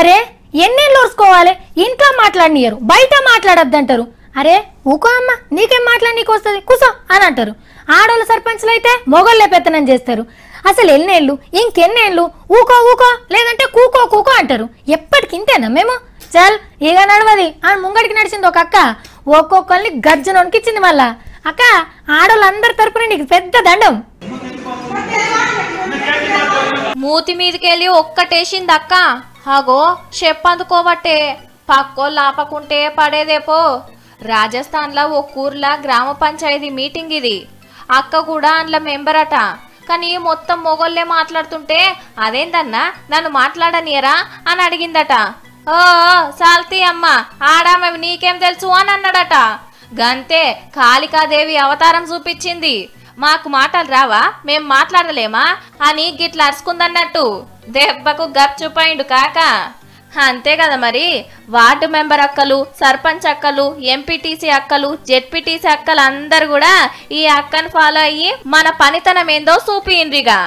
అరే ఎన్నేళ్ళు ఓర్చుకోవాలి? ఇంట్లో మాట్లాడనియరు బయట మాట్లాడొద్దంటారు. అరే ఊకో అమ్మ నీకేం మాట్లాడనీకి వస్తుంది? కూసో అని అంటారు. ఆడోళ్ళ సర్పంచ్లు అయితే మొగోళ్ళే పెత్తనం చేస్తారు. అసలు ఎన్నేళ్ళు ఇంకెన్నేళ్ళు ఊకో ఊకో లేదంటే కూకో కూకో అంటారు. ఎప్పటికింతేనా మేము? చల్ ఇక నడవది. ఆ ముంగడికి నడిచింది ఒక అక్క. ఒక్కొక్కరిని గర్జన వణికిచ్చింది మళ్ళా. అక్క ఆడోళ్ళందరి తరపున నీకు పెద్ద దండం. మూతి మీదకెళ్ళి ఒక్కటేసింది అక్క. అగో చెప్పందుకోబట్టే పక్కోళ్ళు ఆపకుంటే పడేదేపో రాజస్థాన్లో ఓ ఊర్లో గ్రామ పంచాయతీ మీటింగ్ ఇది. అక్క కూడా అందులో మెంబర్ అట కానీ మొత్తం మొగోళ్ళే మాట్లాడుతుంటే అదేందన్నా నన్ను మాట్లాడనియరా అని అడిగిందట. ఓ సాల్తీ అమ్మ ఆడామె నీకేం తెలుసు అని అన్నాడట. గంతే కాళికాదేవి అవతారం చూపించింది. మాకు మాటలు రావా? మేం మాట్లాడలేమా? అని గిట్లా అరుచుకుందన్నట్టు దెబ్బకు గప్చుపోయిండు కాక. అంతే కదా మరి. వార్డు మెంబర్ అక్కలు సర్పంచ్ అక్కలు ఎంపీటీసీ అక్కలు జెడ్పీటీసీ అక్కలు అందరు కూడా ఈ అక్కను ఫాలో అయ్యి మన పనితనం ఏందో చూపిండ్రిగా